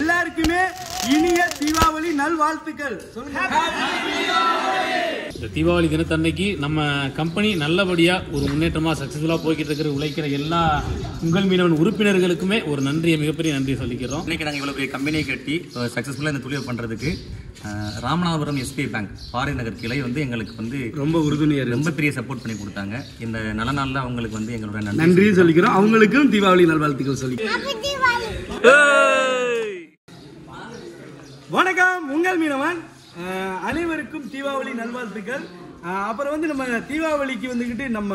எல்லாருக்குமே இனிய தீபாவளி நல்வாழ்த்துக்கள். சொல்லுங்க. இந்த தீபாவளி தினத்தன்னைக்கு நம்ம கம்பெனி நல்லபடியா ஒரு முன்னேற்றமா சக்சஸ்ஃபுல்லா போய்கிட்டு இருக்கிற உழைக்கிற எல்லா உங்கள் மீனவன் உறுப்பினர்களுக்குமே ஒரு நன்றியை மிகப்பெரிய நன்றியை சொல்லிக்கிறோம். இன்னைக்கு நாங்கள் இவ்வளோ பெரிய கம்பெனியை கட்டி சக்ஸஸ்ஃபுல்லாக இந்த தொழிலை பண்ணுறதுக்கு ராமநாதபுரம் எஸ்பிஐ பேங்க் பாரி நகர் கிளை வந்து எங்களுக்கு வந்து ரொம்ப உறுதுணையா இருக்கு ரொம்ப பெரிய சப்போர்ட் பண்ணி கொடுத்தாங்க. இந்த நல்ல நாளில் அவங்களுக்கு வந்து எங்களோட நன்றி நன்றியும் சொல்லிக்கிறோம். அவங்களுக்கும் தீபாவளி நல்வாழ்த்துக்கள் சொல்லி வணக்கம் உங்கள் மீனவன். அனைவருக்கும் தீபாவளி நல்வாழ்த்துக்கள். அப்புறம் வந்து நம்ம தீபாவளிக்கு வந்துக்கிட்டு நம்ம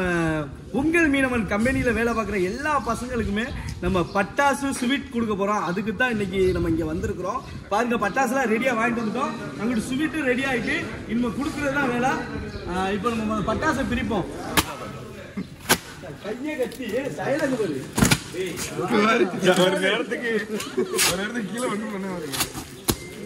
உங்கள் மீனவன் கம்பெனியில் வேலை பார்க்குற எல்லா பசங்களுக்குமே நம்ம பட்டாசு ஸ்வீட் கொடுக்க போகிறோம் அதுக்கு தான் இன்னைக்கு நம்ம இங்கே வந்திருக்கிறோம். பாருங்க பட்டாசுலாம் ரெடியாக வாங்கிட்டு வந்துட்டோம். அங்கிட்டு ஸ்வீட்டும் ரெடி ஆகிட்டு இனிமே கொடுக்குறது தான் வேலை இப்போ நம்ம பட்டாசை பிரிப்போம். கையை கட்டி சைலண்ட் போடு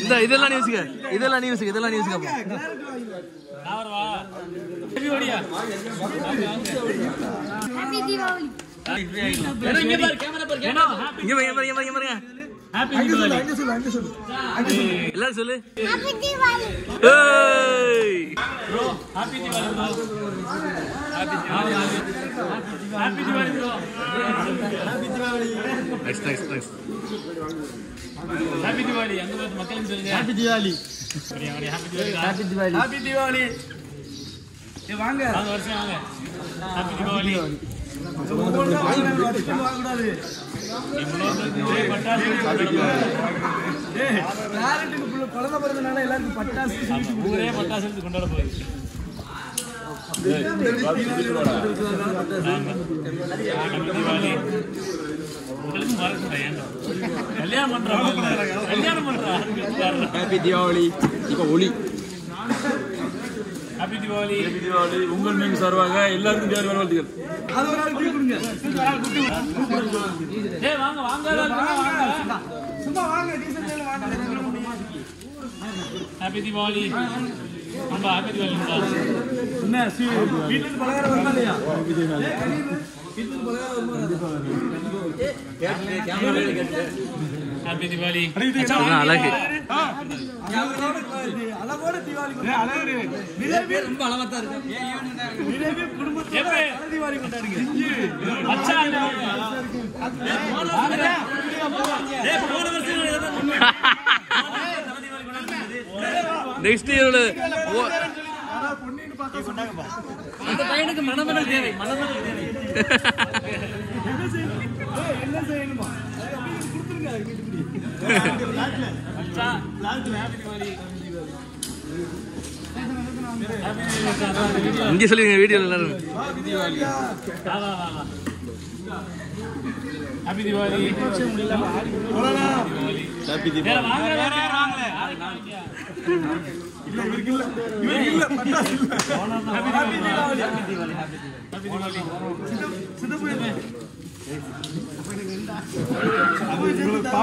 இந்த இதெல்லாம் நியூஸுங்க இதெல்லாம் நியூஸுங்க இதெல்லாம். இங்க பாருங்க இங்க பாருங்க இங்க பாருங்க. எல்லாரும் சொல்லு. வாங்க. வாங்க வருஷம் வாங்க ஹாப்பி தீபாவளி வாங்கக்கூடாது. பிறந்தனால எல்லாருக்கும் பட்டாசு ஊரே பட்டாசு எடுத்து கொண்டாட போகுது கல்யாணம் பண்றா. கல்யாணம் ஹாப்பி தீபாவளி இப்போ ஒளி. ஹாப்பி தீபாவளி தீபாவளி உங்கள் மீன் சார்பாக எல்லாருக்கும் தேவை வாழ்த்துக்கள் அது ஒரு ஆள் டீ கொடுங்க ஏய் வாங்க வாங்க வாங்க. சும்மா வாங்க டீசல் வாங்க ஹாப்பி தீபாவளி நண்பா ஹாப்பி தீபாவளி என்ன இருந்து பலகாரம் வருமா இல்லையா? கனிவு, வீட்டுல இருந்து பலகாரம் வருமா வராதா? ஹாப்பி தீபாவளி தீபாவளி கொண்டாடுங்க. மச்சான். நெக்ஸ்ட் இயரோட அந்த பையனுக்கு மணமகள் தேவை. மணமகள் தேவை. என்ன செய்யணும்? இங்க சொல்லுங்க வீடியோ எல்லாரும் வா வா ஹாப்பி தீபாவளி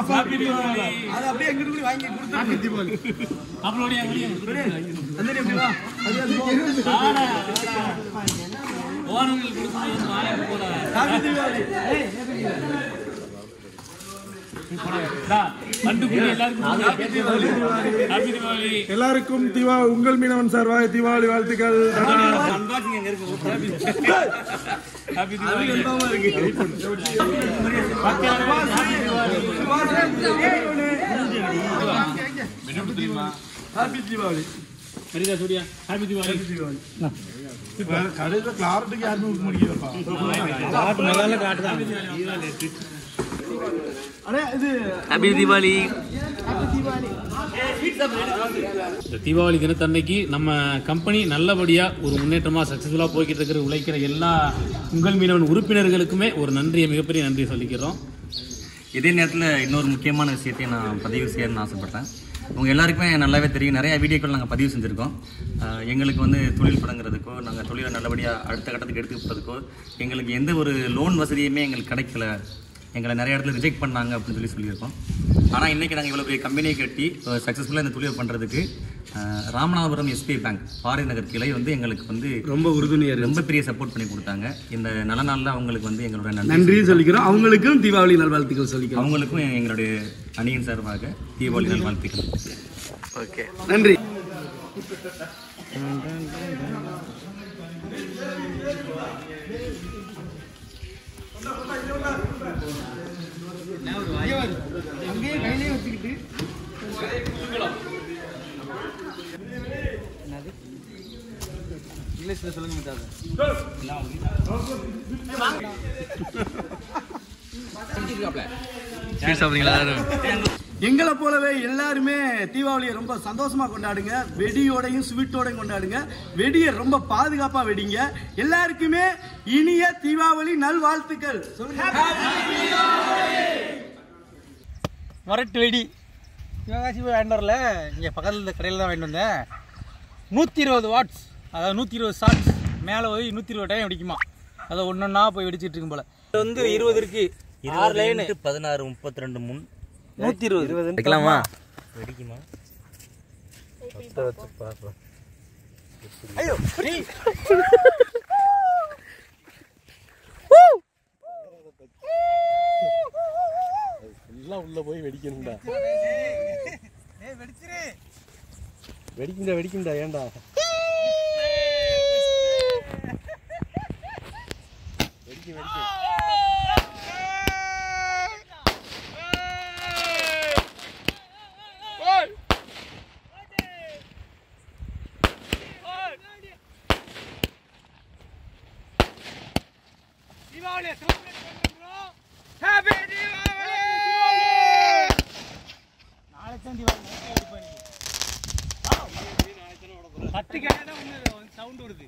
ஹாப்பி தீபாவளி. தீபாவளி. கொடுத்து வாய போட ஹாப்பி தீபாவளி பண்டு குடி எல்லாருக்கும் தீபா உங்கள் மீனவன் சார்பாக தீபாவளி வாழ்த்துக்கள். Happy Deepavali happy Deepavali Saritha Surya happy Deepavali கடையில் கிளாரட்டுக்கு யாருமே முடியலப்பா ஹாப்பி தீபாவளி இந்த தீபாவளி தினத்தன்னைக்கு நம்ம கம்பெனி நல்லபடியா ஒரு முன்னேற்றமா சக்சஸ்ஃபுல்லா போய்கிட்டு இருக்கிற உழைக்கிற எல்லா உங்கள் மீனவன் உறுப்பினர்களுக்குமே ஒரு நன்றியை மிகப்பெரிய நன்றியை சொல்லிக்கிறோம். இதே நேரத்தில் இன்னொரு முக்கியமான விஷயத்தையும் நான் பதிவு செய்யணும்னு ஆசைப்பட்டேன். உங்கள் எல்லாருக்குமே நல்லாவே தெரியும். நிறைய வீடியோக்கள் நாங்கள் பதிவு செஞ்சுருக்கோம். எங்களுக்கு வந்து தொழில் தொடங்குறதுக்கோ நாங்கள் தொழிலை நல்லபடியாக அடுத்த கட்டத்துக்கு எடுத்து போகிறதுக்கோ எங்களுக்கு எந்த ஒரு லோன் வசதியுமே எங்களுக்கு கிடைக்கல. எங்களை நிறைய இடத்துல ரிஜெக்ட் பண்ணாங்க அப்படின்னு சொல்லி சொல்லியிருக்கோம். ஆனால் இன்றைக்கி நாங்கள் இவ்வளோ பெரிய கம்பெனியை கட்டி சக்ஸஸ்ஃபுல்லாக இந்த தொழிலை பண்ணுறதுக்கு ராமநாதபுரம் எஸ்பிஐ பேங்க் பாரதி நகர் கிளை வந்து எங்களுக்கு வந்து ரொம்ப உறுதுணையா ரொம்ப பெரிய சப்போர்ட் பண்ணி கொடுத்தாங்க. இந்த நல்ல நாளில் அவங்களுக்கு வந்து எங்களோட நன்றி சொல்லிக்கிறோம். அவங்களுக்கும் தீபாவளி நல்வாழ்த்துக்கள் சொல்லிக்கிறோம். அவங்களுக்கும் எங்களுடைய அணியின் சார்பாக தீபாவளி நல்வாழ்த்துக்கள். ஓகே. நன்றி. எங்கேயும் கையிலே வச்சுக்கிட்டு இங்கிலீஷ்ல சொல்லுங்க மச்சான் சாப்பிடுங்களா எங்களை போலவே எல்லாருமே தீபாவளியை ரொம்ப சந்தோஷமா கொண்டாடுங்க. வெடியோடையும் ஸ்வீட்டோடையும் கொண்டாடுங்க. வெடியை ரொம்ப பாதுகாப்பா வெடிங்க. எல்லாருக்குமே இனிய தீபாவளி நல்வாழ்த்துக்கள். சொல்லுங்க. மரட்டு வெடி. சிவகாசி போய் வாங்கிட்டு வரல. இங்கே பக்கத்தில் இந்த கடையில் தான் வாங்கிட்டு வந்தேன். நூற்றி இருபது வாட்ஸ் அதாவது நூற்றி இருபது ஷாட்ஸ் மேலே போய் நூற்றி இருபது டைம் வெடிக்குமா. அதை ஒன்றொன்னா போய் வெடிச்சிட்டு இருக்கும் போல. இது வந்து இருபது இருக்கு. ஆறு லைனு பதினாறு முப்பத்தி ரெண்டு முன் நூற்றி இருபது வைக்கலாமா? வெடிக்குமா? ஐயோ எல்லாம் உள்ள போய் வெடிக்கணும்டா. ஏய் வெடிச்சிரு வெடிக்கும்டா வெடிக்கும்டா ஏன்டா வெடிக்கும் வெடிக்கும் நாளைக்கு தான் கேட்க தான் சவுண்ட் வருது.